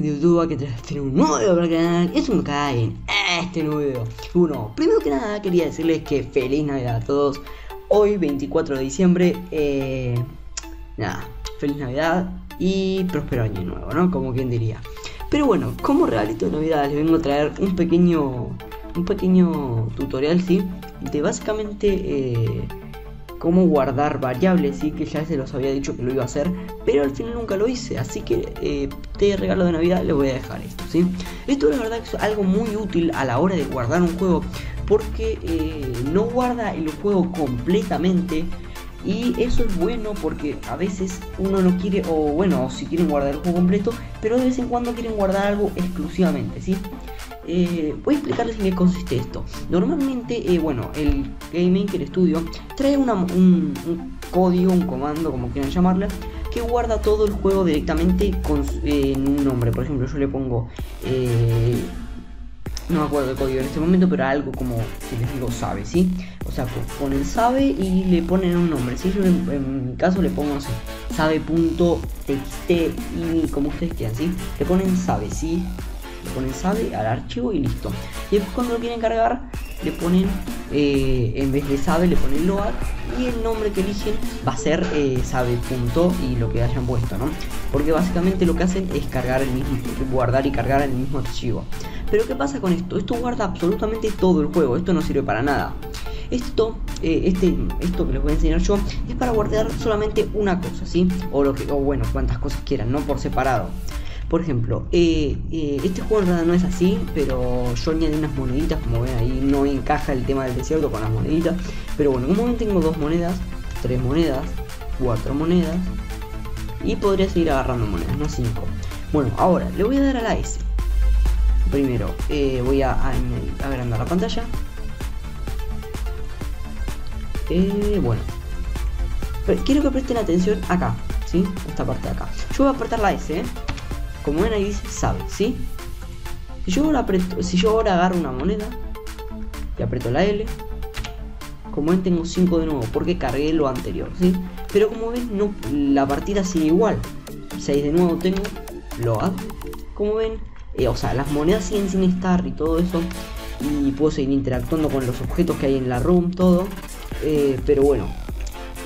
de YouTube que trae un nuevo canal y eso me cae en este nuevo video. Primero que nada quería decirles que feliz Navidad a todos. Hoy 24 de diciembre, eh, nada, feliz Navidad y próspero año nuevo, ¿no? Como quien diría. Pero bueno, como regalito de Navidad les vengo a traer un pequeño, un pequeño tutorial, ¿sí? De básicamente... Eh, cómo guardar variables, ¿sí? que ya se los había dicho que lo iba a hacer, pero al final nunca lo hice, así que eh, de regalo de Navidad les voy a dejar esto. ¿sí? Esto la verdad es algo muy útil a la hora de guardar un juego, porque eh, no guarda el juego completamente. Y eso es bueno porque a veces uno no quiere, o bueno, si quieren guardar el juego completo, pero de vez en cuando quieren guardar algo exclusivamente, ¿sí? Eh, voy a explicarles en qué consiste esto. Normalmente, eh, bueno, el Game Maker Studio trae un, código, un comando, como quieran llamarle, que guarda todo el juego directamente con, eh, en un nombre. Por ejemplo, yo le pongo, no me acuerdo el código en este momento, pero algo como, si les digo, sabe, ¿sí? O sea, ponen sabe y le ponen un nombre. Si yo en, mi caso le pongo, no sé, sabe.txt y como ustedes quieran, ¿sí? Le ponen sabe, ¿sí? Le ponen sabe al archivo y listo. Y después cuando lo quieren cargar, le ponen, eh, en vez de sabe, le ponen load y el nombre que eligen va a ser eh, y lo que hayan puesto, ¿no? Porque básicamente lo que hacen es cargar el mismo, guardar y cargar el mismo archivo. Pero ¿qué pasa con esto? Esto guarda absolutamente todo el juego, esto no sirve para nada. Esto, eh, este, esto que les voy a enseñar yo es para guardar solamente una cosa, ¿sí? O, lo que, o bueno, cuantas cosas quieran, no por separado. Por ejemplo, eh, eh, este juego no es así, pero yo añadí unas moneditas, como ven ahí no encaja el tema del desierto con las moneditas. Pero bueno, en un momento tengo dos monedas, tres monedas, cuatro monedas y podría seguir agarrando monedas, no cinco. Bueno, ahora le voy a dar a la S. Primero eh, voy a, agrandar la pantalla. bueno, quiero que presten atención acá, ¿sí? Esta parte de acá. Yo voy a apretar la S, ¿eh? Como ven ahí dice sabe, ¿sí? Si yo ahora, si yo ahora agarro una moneda y aprieto la L, como ven tengo 5 de nuevo porque cargué lo anterior, ¿sí? Pero como ven, no, la partida sigue igual. 6 de nuevo tengo, lo hago. Como ven, eh, o sea, las monedas siguen sin estar y todo eso. Y puedo seguir interactuando con los objetos que hay en la room, todo. Eh, pero bueno,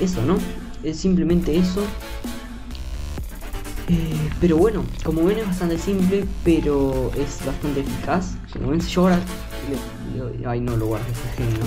eso, ¿no? Es simplemente eso. Eh, pero bueno, como ven es bastante simple, pero es bastante eficaz. Ven, yo ahora... ay, no, lo guardé, genio.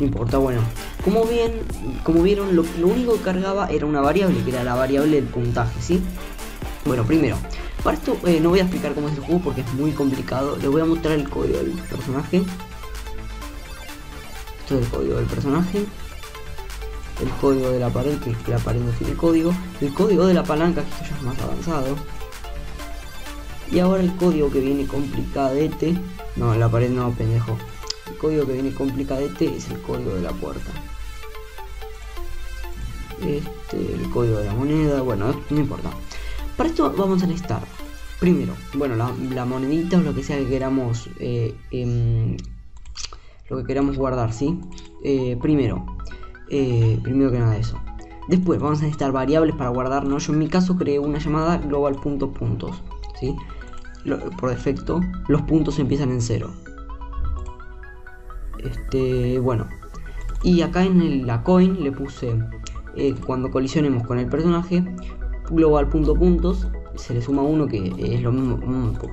No importa, bueno. Como, bien, como vieron, lo, único que cargaba era una variable, que era la variable del puntaje, ¿sí? Bueno, primero, para esto eh, no voy a explicar cómo es el juego porque es muy complicado. Les voy a mostrar el código del personaje. Esto es el código del personaje el código de la pared, que, la pared no tiene código, el código de la palanca, que esto ya es más avanzado, y ahora el código que viene complicadete, no, la pared no, pendejo, el código que viene complicadete es el código de la puerta. Este, el código de la moneda, bueno, no importa. Para esto vamos a necesitar, primero, bueno, la, monedita o lo que sea que queramos, eh, em, lo que queramos guardar, ¿sí? Eh, primero, eh, primero que nada eso. Después vamos a necesitar variables para guardarnos. Yo en mi caso creé una llamada global.puntos. ¿sí? por defecto, los puntos empiezan en cero. Este, bueno. Y acá en la coin le puse eh, cuando colisionemos con el personaje, global.puntos, se le suma uno que es lo mismo,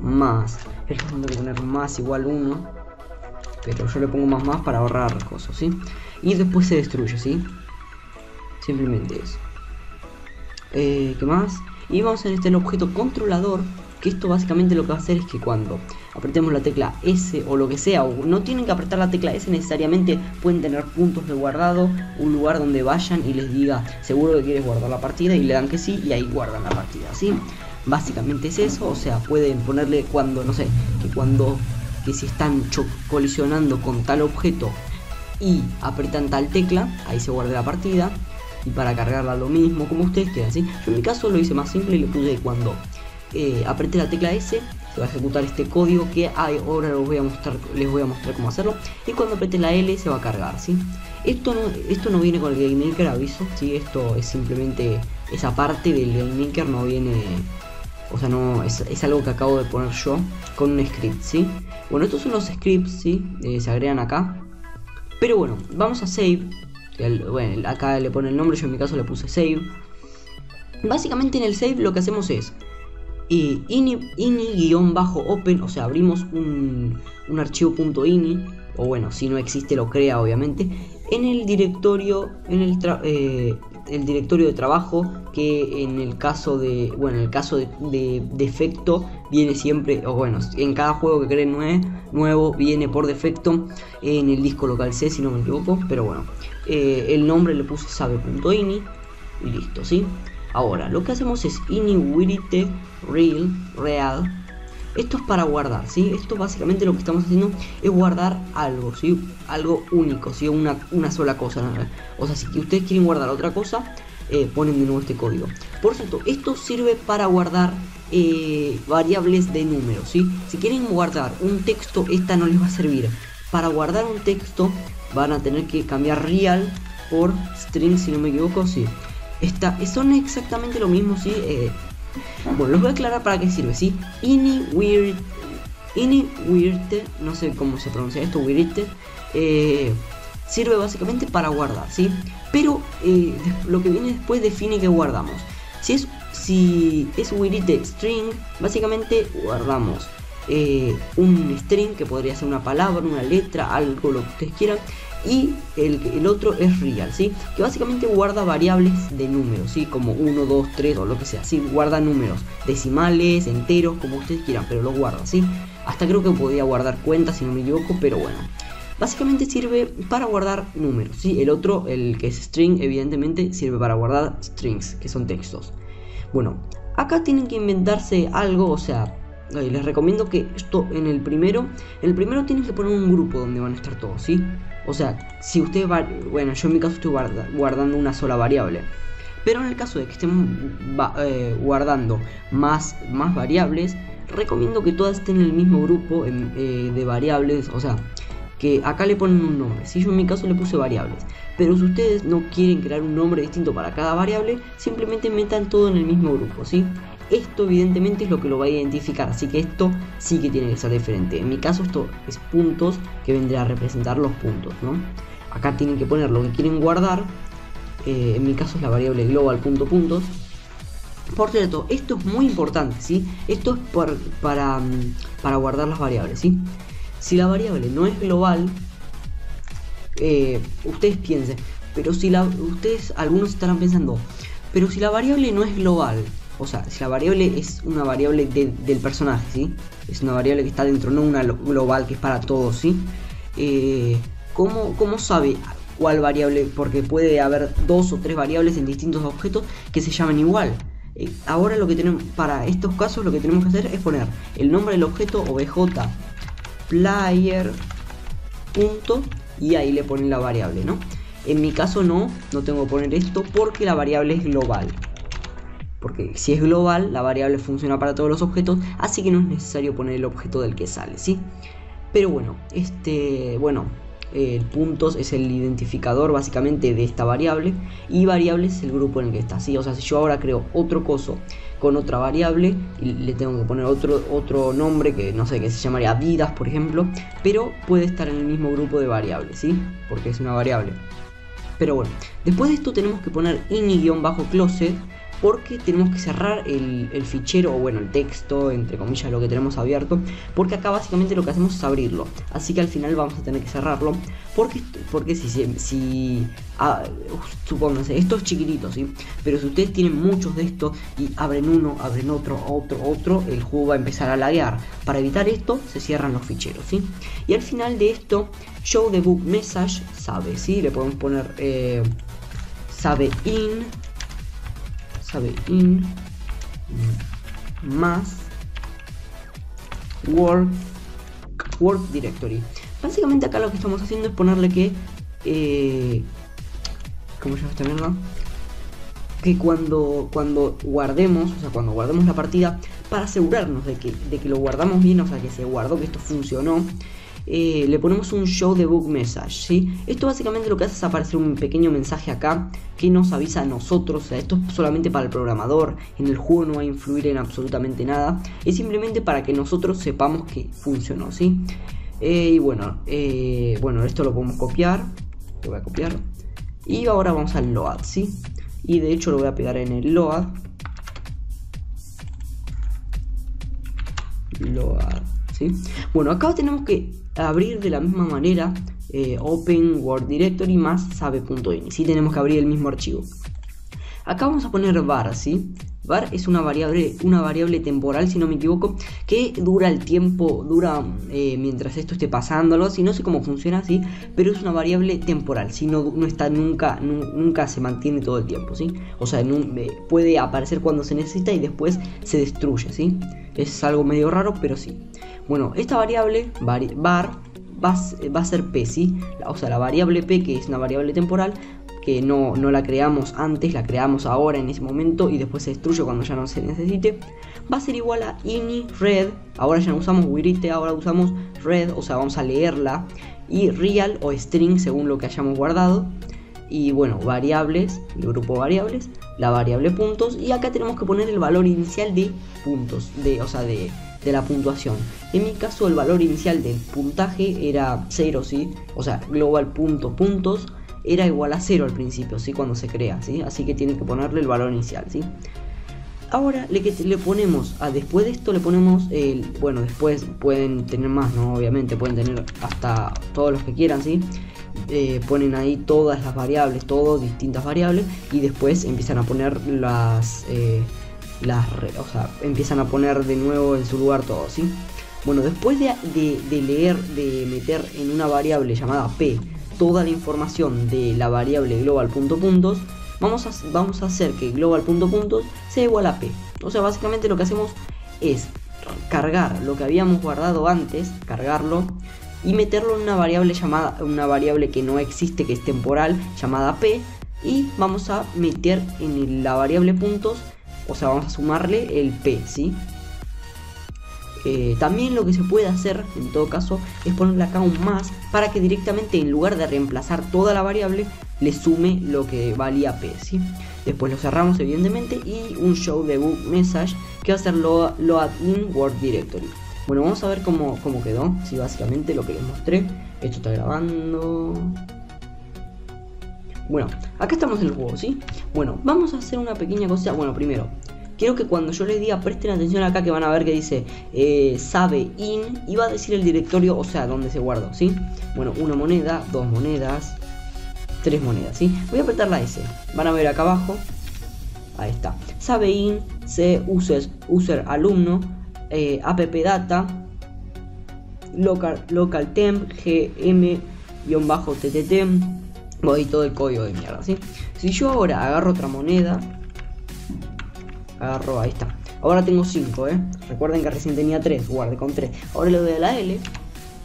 más. Es que poner más igual 1 pero yo le pongo más más para ahorrar cosas, ¿sí? Y después se destruye, ¿sí? Simplemente eso. Eh, ¿Qué más? Y vamos a necesitar el objeto controlador, que esto básicamente lo que va a hacer es que cuando apretemos la tecla S o lo que sea, o no tienen que apretar la tecla S necesariamente, pueden tener puntos de guardado, un lugar donde vayan y les diga, seguro que quieres guardar la partida, y le dan que sí, y ahí guardan la partida, ¿sí? Básicamente es eso, o sea, pueden ponerle cuando, no sé, que cuando que si están colisionando con tal objeto y apretan tal tecla, ahí se guarda la partida. Y para cargarla lo mismo, como ustedes quieran, ¿sí? Yo en mi caso lo hice más simple y le puse cuando eh, apriete la tecla S, se va a ejecutar este código que hay, ahora les voy a mostrar, cómo hacerlo. Y cuando apriete la L se va a cargar, ¿sí? Esto no, esto no viene con el Game aviso, ¿sí? Esto es simplemente esa parte del Game no viene O sea, no es, algo que acabo de poner yo con un script, ¿sí? Bueno, estos son los scripts, ¿sí? Eh, se agregan acá. Pero bueno, vamos a save. bueno, acá le pone el nombre, yo en mi caso le puse save. Básicamente en el save lo que hacemos es eh, ini-open, o sea, abrimos un, un archivo .ini, o bueno, si no existe lo crea obviamente, en el directorio, en el, eh, el directorio de trabajo que en el caso de, bueno, en el caso de, defecto viene siempre, o bueno, en cada juego que creen nuevo viene por defecto en el disco local C si no me equivoco, pero bueno, eh, el nombre le puse sabe.ini y listo, ¿sí? Ahora, lo que hacemos es ini real, real esto es para guardar, ¿sí? Esto básicamente lo que estamos haciendo es guardar algo, ¿sí? Algo único, ¿sí? Una, una sola cosa. O sea, si ustedes quieren guardar otra cosa, eh, ponen de nuevo este código. Por cierto, esto sirve para guardar eh, variables de números, ¿sí? Si quieren guardar un texto, esta no les va a servir. Para guardar un texto van a tener que cambiar real por string, si no me equivoco, sí. Esta, son exactamente lo mismo, ¿sí? Eh, bueno, los voy a aclarar para qué sirve, ¿sí? Ini weird, ini no sé cómo se pronuncia esto, weird, eh, sirve básicamente para guardar, ¿sí? Pero eh, lo que viene después define que guardamos. Si es, si es string, básicamente guardamos eh, un string que podría ser una palabra, una letra, algo lo que ustedes quieran y el, otro es real, ¿sí? Que básicamente guarda variables de números, ¿sí? Como 1, 2, 3 o lo que sea, ¿sí? Guarda números decimales, enteros, como ustedes quieran, pero los guarda, ¿sí? Hasta creo que podía guardar cuentas si no me equivoco, pero bueno. Básicamente sirve para guardar números, ¿sí? El otro, el que es string, evidentemente sirve para guardar strings, que son textos. Bueno, acá tienen que inventarse algo, o sea, les recomiendo que esto en el primero, en el primero tienen que poner un grupo donde van a estar todos, ¿sí? O sea, si ustedes va, bueno, yo en mi caso estoy guardando una sola variable. Pero en el caso de que estén eh, guardando más, más variables, recomiendo que todas estén en el mismo grupo eh, de variables. O sea, que acá le ponen un nombre. Si yo en mi caso le puse variables. Pero si ustedes no quieren crear un nombre distinto para cada variable, simplemente metan todo en el mismo grupo, ¿sí? Esto evidentemente es lo que lo va a identificar, así que esto sí que tiene que ser diferente. En mi caso esto es puntos que vendría a representar los puntos, ¿no? Acá tienen que poner lo que quieren guardar. Eh, en mi caso es la variable global punto puntos. Por cierto, esto es muy importante, ¿sí? Esto es para, mm, para guardar las variables, ¿sí? Si la variable no es global, eh, ustedes piensen, pero si la, ustedes, algunos estarán pensando, pero si la variable no es global, o sea, si la variable es una variable del personaje, ¿sí? Es una variable que está dentro, no una global que es para todos, ¿sí? Eh, ¿cómo, sabe cuál variable? Porque puede haber dos o tres variables en distintos objetos que se llaman igual. Eh, ahora lo que tenemos, para estos casos lo que tenemos que hacer es poner el nombre del objeto obj player punto y ahí le ponen la variable, ¿no? En mi caso no, no tengo que poner esto porque la variable es global porque si es global, la variable funciona para todos los objetos, así que no es necesario poner el objeto del que sale, ¿sí? Pero bueno, este, bueno, el puntos es el identificador básicamente de esta variable y variable es el grupo en el que está, ¿sí? O sea, si yo ahora creo otro coso con otra variable y le tengo que poner otro, otro nombre que no sé, que se llamaría vidas, por ejemplo, pero puede estar en el mismo grupo de variables, ¿sí? Porque es una variable. Pero bueno, después de esto tenemos que poner ini-closet porque tenemos que cerrar el, fichero o bueno el texto entre comillas lo que tenemos abierto porque acá básicamente lo que hacemos es abrirlo así que al final vamos a tener que cerrarlo porque, porque si, si ah, supónganse esto es chiquitito ¿sí? pero si ustedes tienen muchos de estos y abren uno abren otro otro otro el juego va a empezar a laguear para evitar esto se cierran los ficheros ¿sí? y al final de esto show the book message sabe ¿sí? le podemos poner eh, sabe in sabe in más work work directory básicamente acá lo que estamos haciendo es ponerle que eh, ¿cómo se llama esta mierda? que cuando, cuando guardemos, o sea, cuando guardemos la partida, para asegurarnos de que, de que lo guardamos bien, o sea, que se guardó, que esto funcionó, eh, le ponemos un show de book message, ¿sí? Esto básicamente lo que hace es aparecer un pequeño mensaje acá que nos avisa a nosotros, o sea, esto es solamente para el programador, en el juego no va a influir en absolutamente nada, es simplemente para que nosotros sepamos que funcionó, ¿sí? Eh, y bueno, eh, bueno, esto lo podemos copiar, lo voy a copiar, y ahora vamos al load, ¿sí? Y de hecho lo voy a pegar en el load, load, ¿sí? Bueno, acá tenemos que abrir de la misma manera eh, Open Word Directory más sabe.ini. ¿sí? Tenemos que abrir el mismo archivo. Acá vamos a poner var, ¿sí? Var es una variable, una variable temporal, si no me equivoco, que dura el tiempo, dura eh, mientras esto esté pasándolo, así, no sé cómo funciona así, pero es una variable temporal, si no, no está nunca, nunca se mantiene todo el tiempo, ¿sí? O sea, eh, puede aparecer cuando se necesita y después se destruye, ¿sí? Es algo medio raro, pero sí. Bueno, esta variable, var, va, a ser p, ¿sí? O sea, la variable p, que es una variable temporal, no, no, la creamos antes, la creamos ahora en ese momento y después se destruye cuando ya no se necesite, va a ser igual a ini red, ahora ya no usamos wirite, ahora usamos red, o sea, vamos a leerla, y real o string según lo que hayamos guardado, y bueno, variables, el grupo variables, la variable puntos, y acá tenemos que poner el valor inicial de puntos, de, o sea, de de la puntuación. En mi caso el valor inicial del puntaje era 0, ¿sí? O sea, global punto puntos era igual a 0 al principio, ¿sí? Cuando se crea, ¿sí? Así que tiene que ponerle el valor inicial, ¿sí? Ahora le, le ponemos, a, después de esto le ponemos el, bueno, después pueden tener más, ¿no? Obviamente, pueden tener hasta todos los que quieran, ¿sí? Eh, ponen ahí todas las variables, todas distintas variables y después empiezan a poner las... Eh, las, o sea, empiezan a poner de nuevo en su lugar todo, ¿sí? Bueno, después de, leer, de meter en una variable llamada p toda la información de la variable global.puntos, vamos a, vamos a hacer que global.puntos sea igual a p. O sea, básicamente lo que hacemos es cargar lo que habíamos guardado antes, cargarlo y meterlo en una variable llamada una variable que no existe, que es temporal, llamada p y vamos a meter en la variable puntos o sea, vamos a sumarle el P, ¿sí? Eh, también lo que se puede hacer, en todo caso, es ponerle acá un más para que directamente en lugar de reemplazar toda la variable, le sume lo que valía P, ¿sí? Después lo cerramos evidentemente y un show debug message que va a ser load, in Word Directory. Bueno, vamos a ver cómo, cómo quedó, sí, básicamente lo que les mostré. Esto está grabando. Bueno, acá estamos en el juego, ¿sí? Bueno, vamos a hacer una pequeña cosa. Bueno, primero, quiero que cuando yo les diga presten atención acá que van a ver que dice eh, sabe in y va a decir el directorio, o sea, donde se guardó, ¿sí? Bueno, una moneda, dos monedas, tres monedas, ¿sí? Voy a apretar la S. Van a ver acá abajo. Ahí está. Sabe in, C, user, user alumno, eh, app data, local, local temp, gm-ttt voy todo el código de mierda, ¿sí? Si yo ahora agarro otra moneda, agarro, ahí está. Ahora tengo 5, ¿eh? Recuerden que recién tenía 3, guarde con 3. Ahora le doy a la L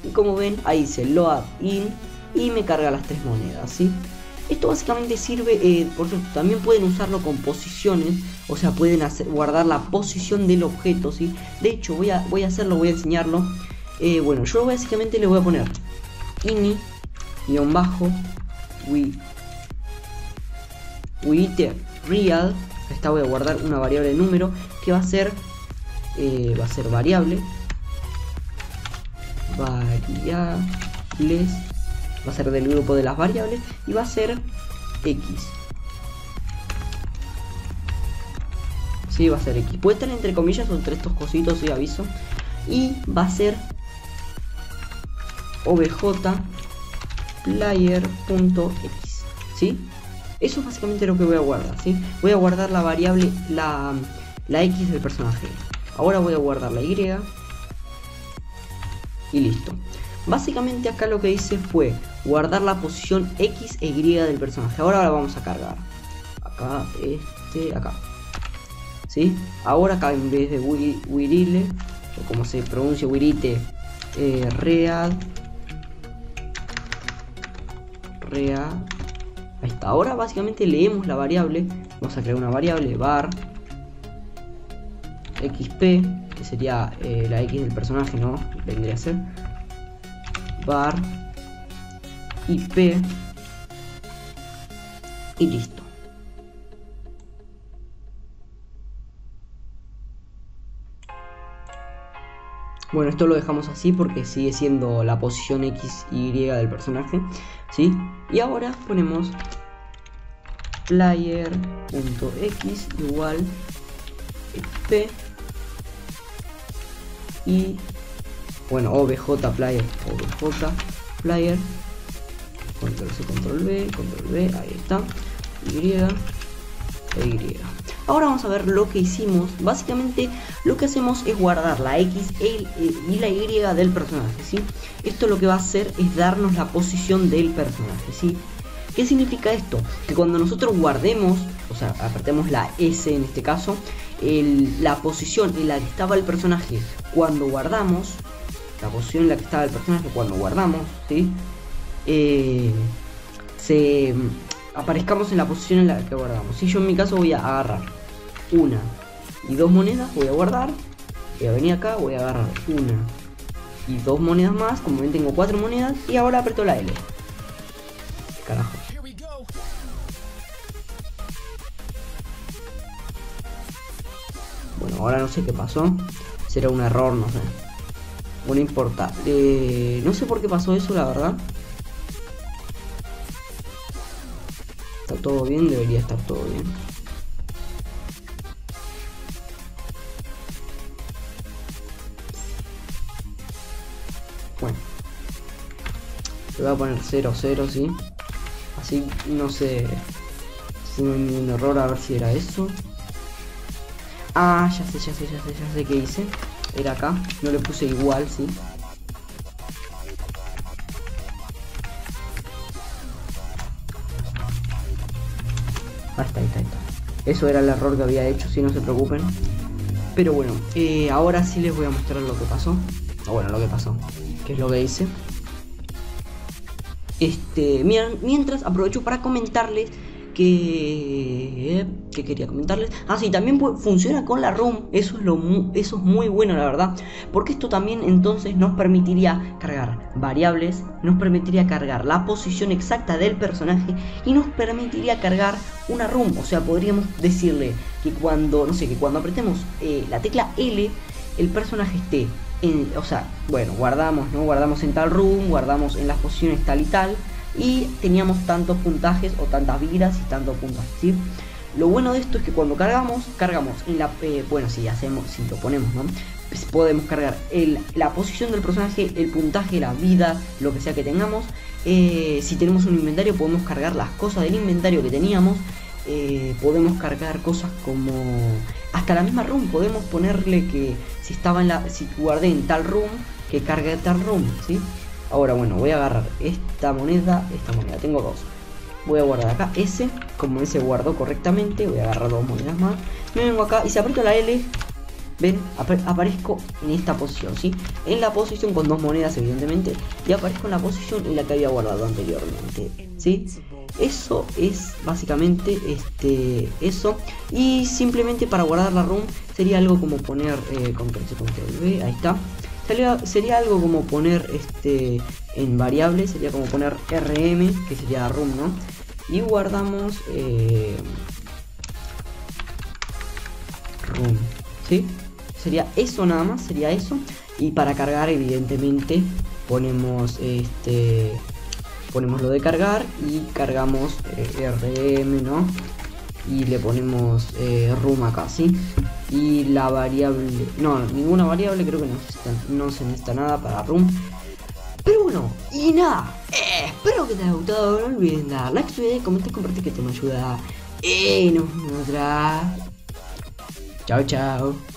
y como ven, ahí dice load in y me carga las tres monedas, ¿sí? Esto básicamente sirve, eh, por cierto, también pueden usarlo con posiciones, o sea, pueden guardar la posición del objeto, ¿sí? De hecho, voy a, voy a hacerlo, voy a enseñarlo. Eh, bueno, yo básicamente le voy a poner ini, guion bajo, we, real esta voy a guardar una variable de número que va a ser eh, va a ser variable. Variables. Va a ser del grupo de las variables y va a ser x. Sí va a ser x. Puede estar entre comillas entre estos cositos y aviso. Y va a ser obj player.x, ¿sí? Eso es básicamente lo que voy a guardar, ¿sí? Voy a guardar la variable, la, la x del personaje. Ahora voy a guardar la y. Y listo. Básicamente acá lo que hice fue guardar la posición x e y del personaje. Ahora la vamos a cargar. Acá, este, acá. ¿Sí? Ahora acá en vez de wirile, o como se pronuncia wirite, eh, real Ahí está. Ahora básicamente leemos la variable. Vamos a crear una variable var xp, que sería eh, la x del personaje, ¿no? Vendría a ser. var ip y listo. Bueno, esto lo dejamos así porque sigue siendo la posición X Y del personaje, ¿sí? Y ahora ponemos player.x igual p y bueno, obj player, obj player, control C, control V, control V, ahí está, y, e y. Ahora vamos a ver lo que hicimos. Básicamente lo que hacemos es guardar la X y la Y del personaje, ¿sí? Esto lo que va a hacer es darnos la posición del personaje, ¿sí? ¿Qué significa esto? Que cuando nosotros guardemos, o sea, apretemos la S en este caso, la posición en la que estaba el personaje cuando guardamos, la posición en la que estaba el personaje cuando guardamos, ¿sí? Eh, se aparezcamos en la posición en la que guardamos. Si yo en mi caso voy a agarrar una y dos monedas, voy a guardar, voy a venir acá, voy a agarrar una y dos monedas más, como ven tengo cuatro monedas, y ahora aprieto la L. Carajo. Ahora no sé qué pasó. Será un error, no sé. No importa. Eh, no sé por qué pasó eso, la verdad. Está todo bien, debería estar todo bien. Bueno. Le voy a poner 0, 0, ¿sí? Así no sé si no hay error, a ver si era eso. Ah, ya sé, ya sé, ya sé, ya sé qué hice. Era acá, no le puse igual, ¿sí? Ahí está, ahí está, ahí. Eso era el error que había hecho, si no se preocupen. Pero bueno, eh, ahora sí les voy a mostrar lo que pasó. O bueno, lo que pasó. Que es lo que hice. Este, mientras aprovecho para comentarles que, que quería comentarles. Ah, sí, también funciona con la ROM. Eso es, lo, eso es muy bueno, la verdad. Porque esto también entonces nos permitiría cargar variables, nos permitiría cargar la posición exacta del personaje y nos permitiría cargar una ROM. O sea, podríamos decirle que cuando, no sé, que cuando apretemos eh, la tecla L, el personaje esté en, o sea, bueno, guardamos, ¿no? Guardamos en tal room, guardamos en las posiciones tal y tal y teníamos tantos puntajes o tantas vidas y tantos puntajes, ¿sí? Lo bueno de esto es que cuando cargamos, cargamos en la... Eh, bueno, si hacemos, si lo ponemos, ¿no? Pues podemos cargar el, la posición del personaje, el puntaje, la vida, lo que sea que tengamos. Eh, si tenemos un inventario, podemos cargar las cosas del inventario que teníamos. Eh, podemos cargar cosas como... Hasta la misma room, podemos ponerle que si estaba en la... Si guardé en tal room, que cargue tal room, ¿sí? Ahora, bueno, voy a agarrar esta moneda, esta moneda, tengo dos. Voy a guardar acá S, como ese guardó correctamente, voy a agarrar dos monedas más. Me vengo acá y si aprieto la L, ven, aparezco en esta posición, ¿sí? En la posición con dos monedas, evidentemente, y aparezco en la posición en la que había guardado anteriormente, ¿sí? Eso es básicamente este eso. Y simplemente para guardar la room sería algo como poner eh, ahí está sería algo como poner este en variable, sería como poner rm, que sería room, ¿no? Y guardamos eh, room, ¿sí? Sería eso nada más, sería eso. Y para cargar, evidentemente, ponemos este ponemos lo de cargar y cargamos eh, rm, ¿no? Y le ponemos eh, room acá, ¿sí? Y la variable... No, ninguna variable, creo que no, se necesita nada para room. Pero bueno, y nada, espero que te haya gustado, no olviden dar like, subir, comentar, compartir que te me ayuda. Y nos vemos otra. Chao, chao.